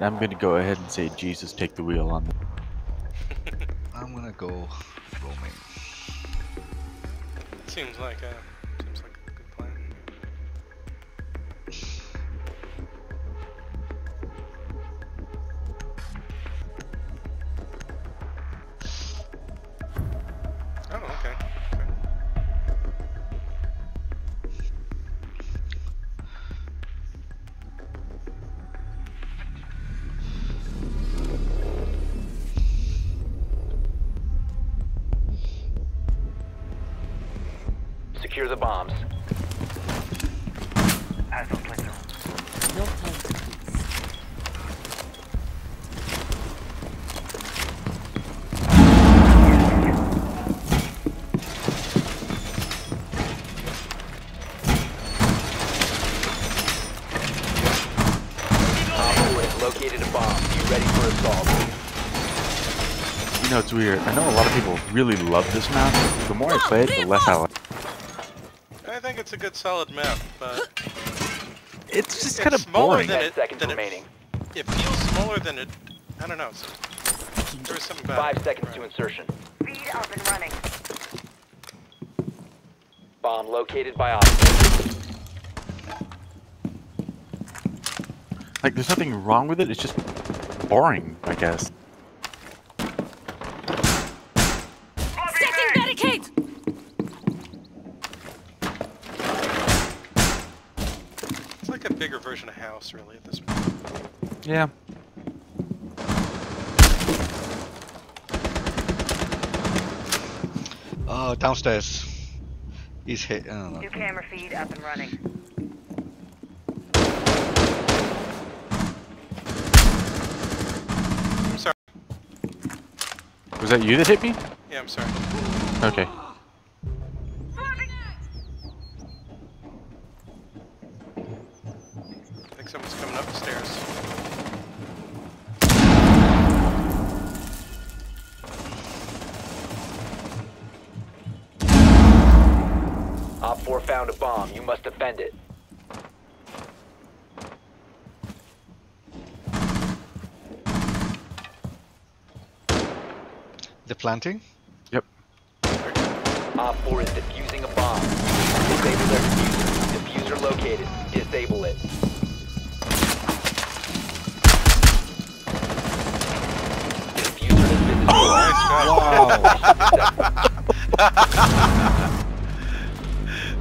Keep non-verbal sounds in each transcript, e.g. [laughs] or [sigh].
Alright, I'm gonna go ahead and say Jesus take the wheel on this. I'm gonna go roaming. Seems like a Secure the bombs. No time for peace. OPFOR has located a bomb. Be ready for assault. You know, it's weird. I know a lot of people really love this map. The more I play it, the less I like it's a good solid map, but It's just It's kind of boring. than- 10 it- seconds then it- remaining. it feels smaller than it. I don't know. There was something about Five it. seconds to insertion. Speed up and running. Bomb located by Op. Like, there's nothing wrong with it, it's just boring, I guess. Setting barricade! It's like a bigger version really, at this point. Yeah. Oh, downstairs. He's hit. I don't know. New camera feed up and running. I'm sorry. Was that you that hit me? Yeah, I'm sorry. Okay. The planting? Yep. OPFOR is defusing a bomb. Disable their diffuser. Diffuser located. Disable it. Diffuser has been oh, destroyed. Wow.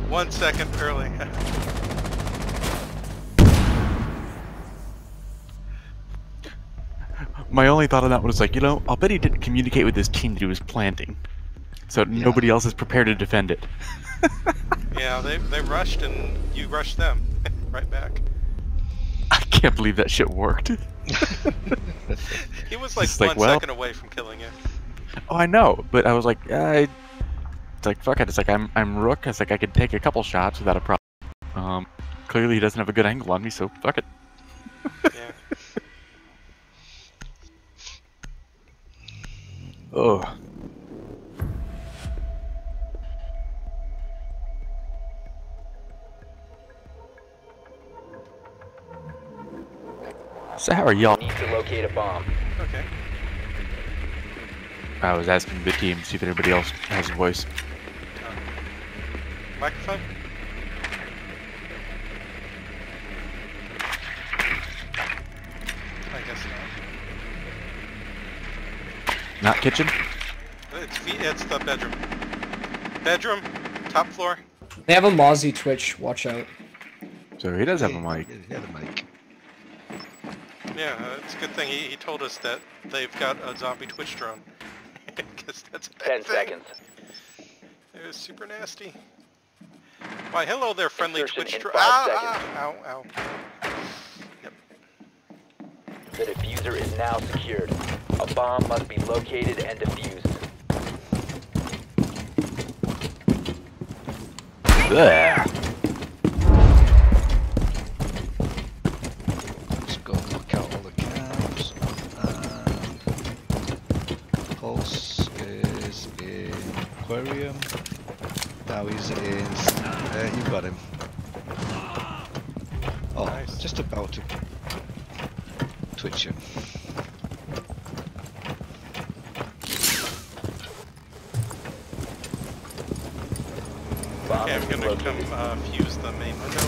One second early. [laughs] My only thought on that was like, you know, I'll bet he didn't communicate with his team that he was planting. So nobody else is prepared to defend it. [laughs] yeah, they they rushed and you rushed them [laughs] right back. I can't believe that shit worked. [laughs] He was like Just one like, well- second away from killing you. Oh, I know, but I was like, I. It's like fuck it. It's like I'm I'm Rook. It's like I could take a couple shots without a problem. Um, clearly he doesn't have a good angle on me, so fuck it. Ugh. So how are y'all? Need to locate a bomb. Okay. I was asking the team to see if anybody else has a voice. Uh, microphone. I guess not. Not kitchen. It's v- it's the bedroom. Bedroom, top floor. They have a Mozzie Twitch. Watch out. So he does have a mic. Yeah, the mic. Yeah, uh, it's a good thing he, he told us that they've got a zombie Twitch drone. [laughs] Because that's a bad Ten thing. seconds. It was super nasty. Why, hello there, friendly Insertion Twitch drone. five Ah, seconds. ah, ow, ow. Yep. The diffuser is now secured. A bomb must be located and defused. Ugh. Let's go knock out all the cams. And Pulse is in Aquarium. Now he's in. Uh, you got him. Oh, Nice. just about to. Twitching. Okay, I'm gonna come uh, fuse the main window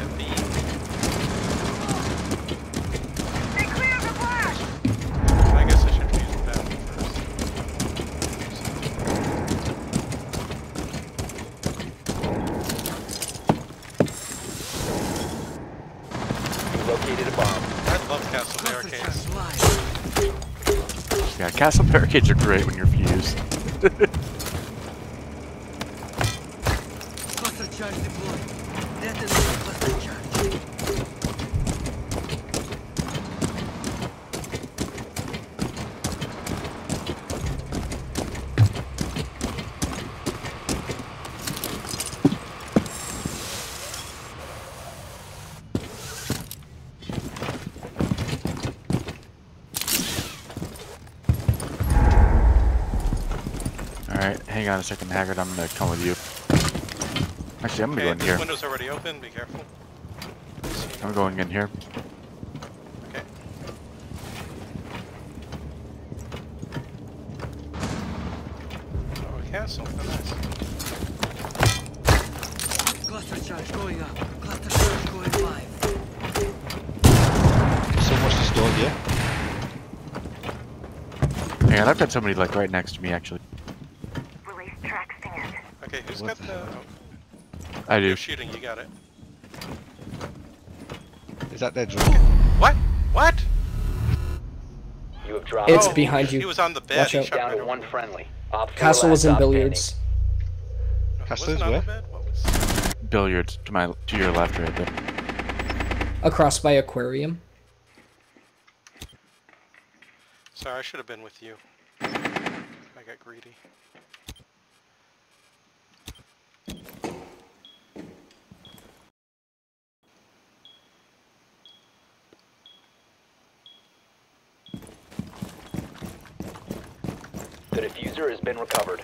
at B. Stay clear of the flash! I guess I should fuse the bathroom first. You located a bomb. I love Castle Barricades. Yeah, castle barricades are great when you're fused. [laughs] hang on a second, Haggard. I'm gonna come with you. Actually, I'm gonna Okay, go in this here. window's already open. Be careful. I'm going in here. Okay. Oh, a castle. Nice. Cluster charge going up. Cluster charge going live. So much to store here. Hang on, I've got somebody like right next to me actually. Who's What got the the? Oh, I do. you're shooting. You got it. Is that their drone? What? What? You have dropped. It's Oh, behind you. He was on the bed. Watch he out. down right to one friendly. Op Castle last was in billiards. No, Castle is where? What was? Billiards to my to your left right there. Across by aquarium. Sorry, I should have been with you. I got greedy. The diffuser has been recovered.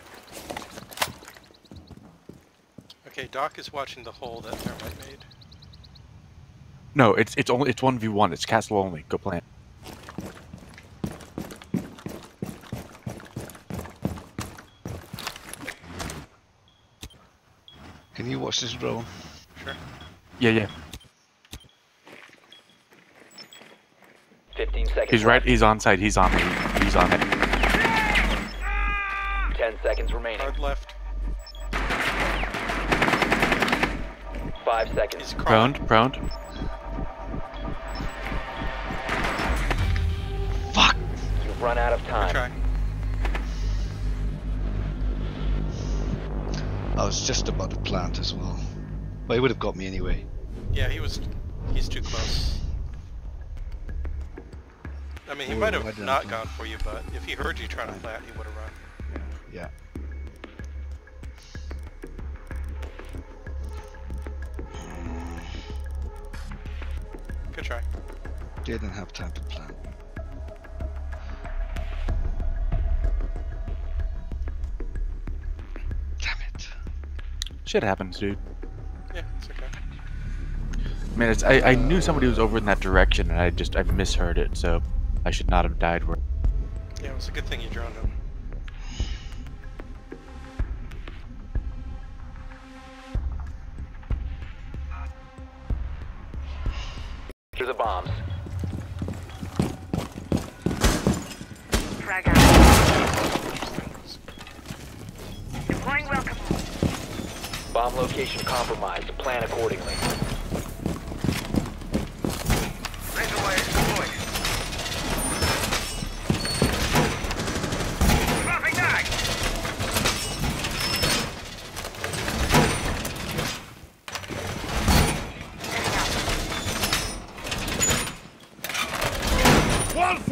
Okay, Doc is watching the hole that Thermite made. No, it's it's only it's one v one. It's castle only. Go plan. Can you watch this drone? Sure. Yeah, yeah. 15 seconds. He's right. He's on site. He's on it. He's on it. 10 seconds remaining. Hard left. 5 seconds. He's crawling. Proned. Proned. Fuck! You've run out of time. I was just about to plant as well. But he would have got me anyway. Yeah, he was. He's too close. I mean, he Oh, might have not gone for you, but if he heard you trying to plant, he would have run. Yeah. Good Didn't have time to plan. Damn it. Shit happens, dude. Yeah, it's okay. I mean, it's, I I knew somebody was over in that direction, and I just I misheard it, so I should not have died. Where Yeah, it was a good thing you drowned him.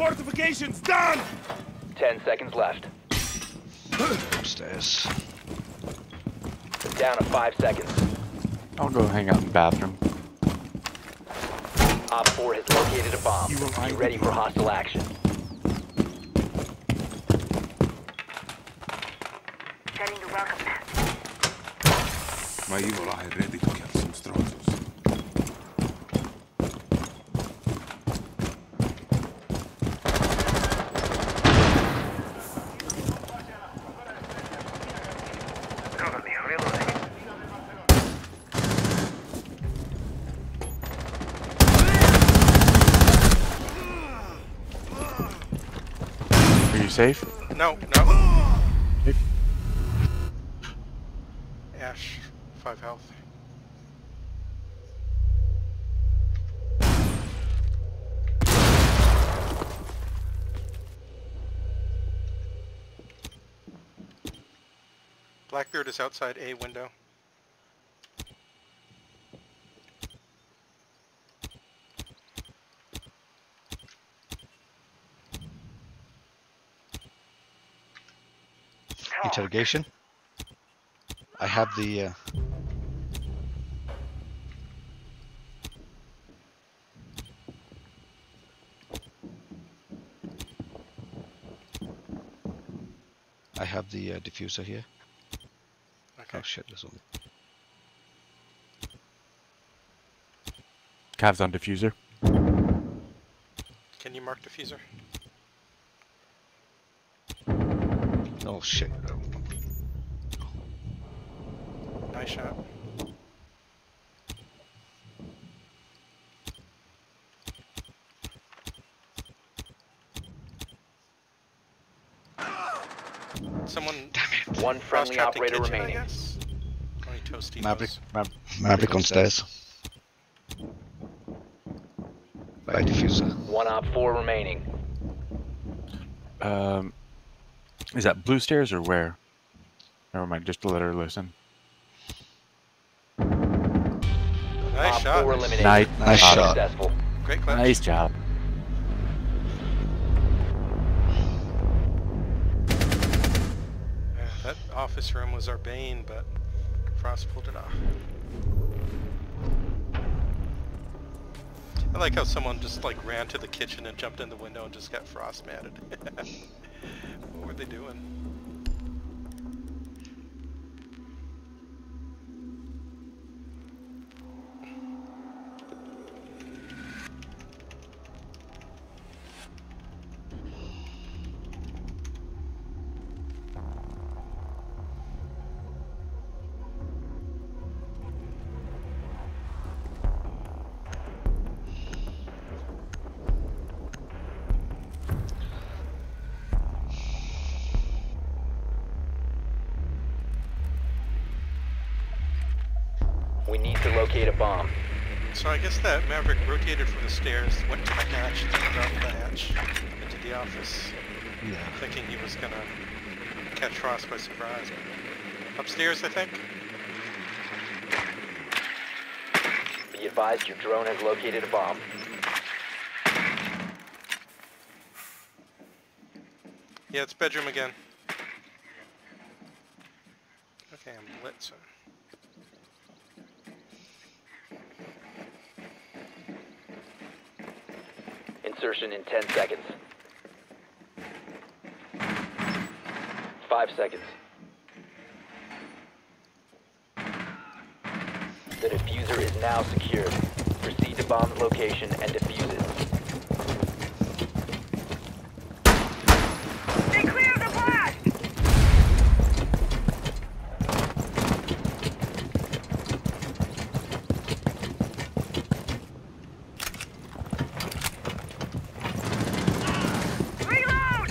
Fortifications done! 10 seconds left. Upstairs. Down to 5 seconds. I'll go hang out in the bathroom. OPFOR has located a bomb. You will Be ready for hostile action. Setting the welcome mat. My evil eye ready to kill safe? No, no. Ash, five health. Blackbeard is outside A window. Interrogation. I have the. Uh... I have the uh, diffuser here. Okay. Oh shit, there's only. Cavs on diffuser. Can you mark diffuser? Oh shit. Nice shot. Someone One friendly cross-trapped operator kitchen, remaining. guess? Only Maverick, knows. Maverick on stairs. By diffuser. One OPFOR remaining. Um, is that blue stairs or where? Never mind. Just to let her listen. Nice op shot. four eliminated. Nice, Nice shot. Successful. Great clutch. Nice job. Yeah, that office room was our bane, but Frost pulled it off. I like how someone just like ran to the kitchen and jumped in the window and just got frost matted. [laughs] what were they doing? We need to locate a bomb. So I guess that Maverick rotated from the stairs, went to the hatch, and then the hatch into the office, Yeah. thinking he was gonna catch Frost by surprise. Upstairs, I think. Be advised your drone has located a bomb. Yeah, it's bedroom again. Okay, I'm lit, so. Insertion in 10 seconds. 5 seconds. The diffuser is now secured. Proceed to bomb's location and defuse it. They cleared the blast! Reload!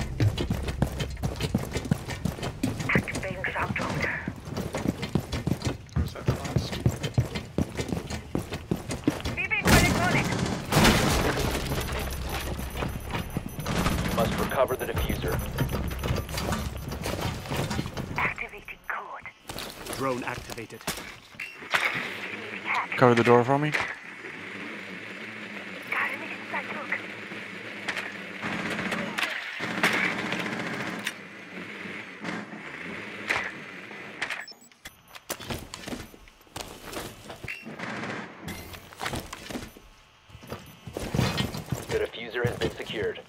Activating shock drone. Where's that Frost? Leaving electronic. You must recover the diffuser. Activating code. Drone activated. Cover the door for me. Gotta make it start look. The diffuser has been secured.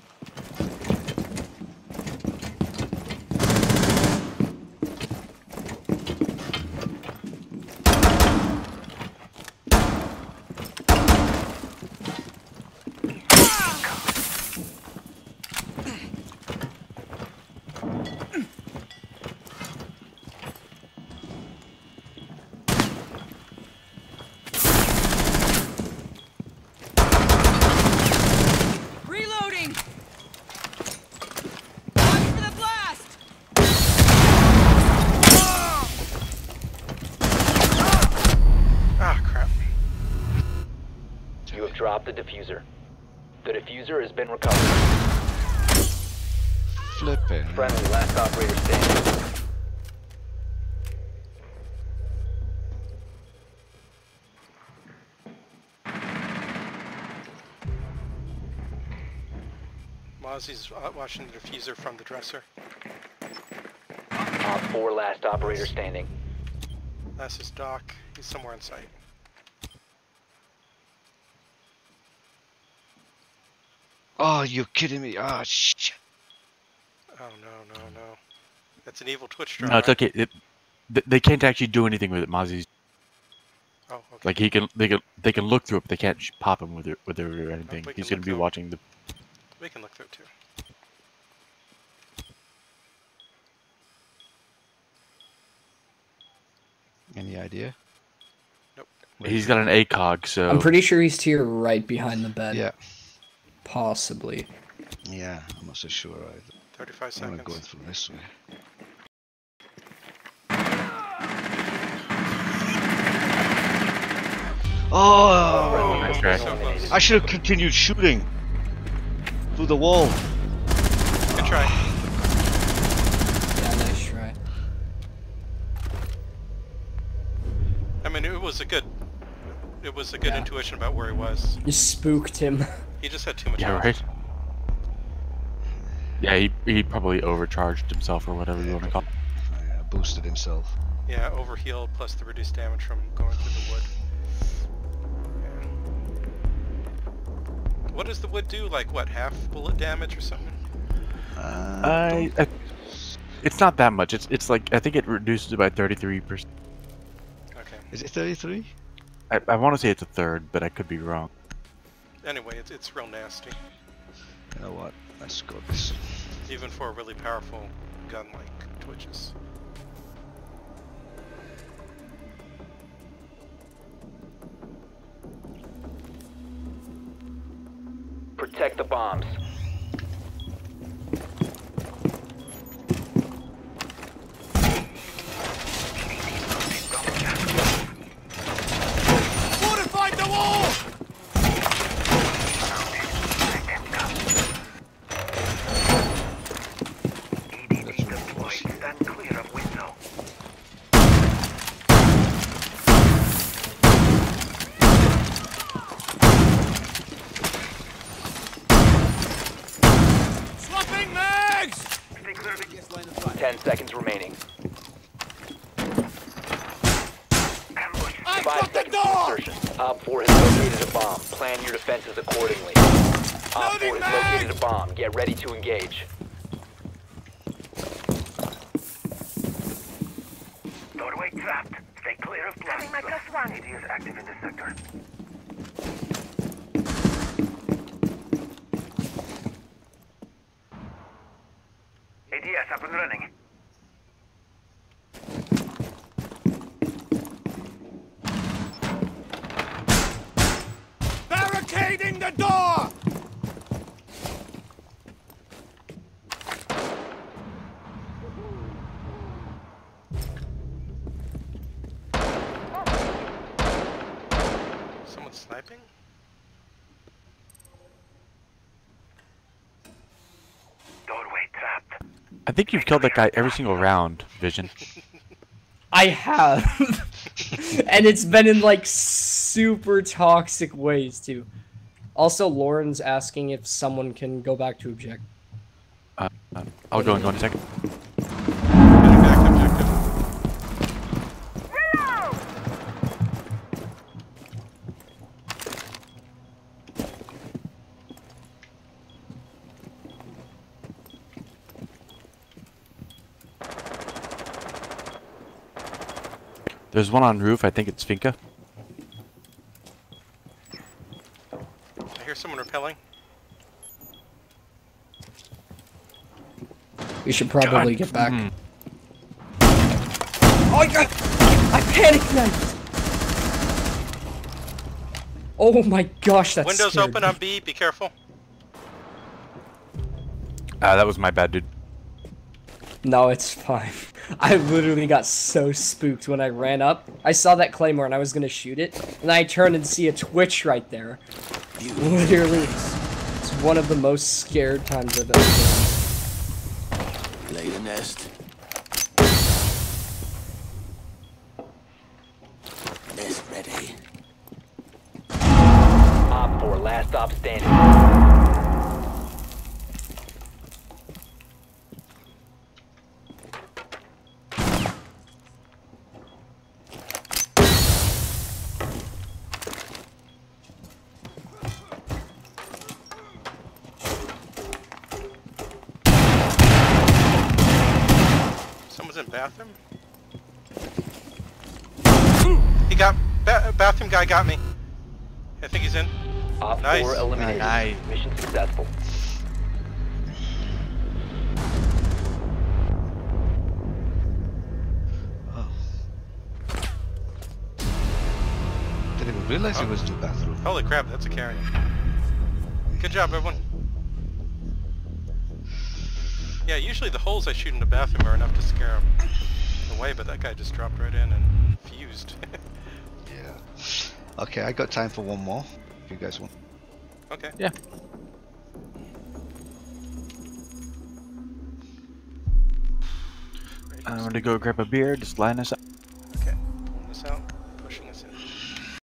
Reloading! Drop the diffuser. The diffuser has been recovered. Flipping. Friendly, last operator standing. Mozzie's uh, watching the diffuser from the dresser. Op 4, last operator standing. That's his Doc. He's somewhere in sight. Oh, you're kidding me. Oh, shit. Oh no, no, no. That's an evil Twitch drone. No, it's okay. It, they can't actually do anything with it. Mozzie's Oh, okay. like he can. They can. They can look through it, but they can't pop him with it, with it or anything. we He's gonna be through 'em. watching the. We can look through it too. Any idea? Nope. He's got an ACOG, so I'm pretty sure he's to your right behind the bed. Yeah. Possibly. Yeah, I'm not so sure either. 35 seconds. I'm gonna seconds. go through this way. Oh! Okay. So close. I should have continued shooting through the wall. Good try. Yeah, nice try. I mean, it was a good. It was a good Yeah. intuition about where he was. You spooked him. [laughs] He just had too much. yeah, right. Yeah, he he probably overcharged himself or whatever you want to call. it. Yeah, boosted himself. Yeah, overhealed plus the reduced damage from going through the wood. What does the wood do? Like what, half bullet damage or something? Uh, I, I, it's not that much. It's it's like I think it reduces it by thirty three percent. Okay. Is it 33? I, I want to say it's a third, but I could be wrong. Anyway, it's it's real nasty, You know what? Let's go this. even for a really powerful gun like Twitches. Protect the bombs. Fortified the wall! That's Deployed. Stand clear of window. Swapping mags! Stay clear of the Yes, line of fire. Ten seconds remaining. ambush. I Five got the seconds to door! insertion. OPFOR has located a bomb. Plan your defenses accordingly. OPFOR has located a bomb. Get ready to engage. Doorway trapped. Stay clear of blast. my plus one. AD is active in this sector. ADS up and running. Barricading the door! Someone sniping? Doorway trapped. I think you've killed that guy every single round, Vision. [laughs] I have. [laughs] and it's been in like super toxic ways too. Also, Lauren's asking if someone can go back to object. Uh, I'll go and go in one second. Getting back to objective. Reload! There's one on roof. I think it's Finka. I hear someone repelling. We should probably God. get back. Mhm. Oh my god! I panic knifed! Oh my gosh, that's Windows open on B. Be careful. Ah, that was my bad, dude. No, it's fine. [laughs] I literally got so spooked when I ran up. I saw that claymore and I was gonna shoot it, and I turned and see a twitch right there. Literally, it's, it's one of the most scared times I've ever been. Lay the nest. Nest ready. OPFOR, last stop standing. Nice. Mission successful. Oh. Didn't even realize he was in the bathroom. Oh. Holy crap, that's a carrier. Good job, everyone. Yeah, usually the holes I shoot in the bathroom are enough to scare them away, but that guy just dropped right in and fused. [laughs] Yeah. Okay, I got time for one more. If you guys want. Okay. Yeah. I'm gonna go grab a beer, just line us up.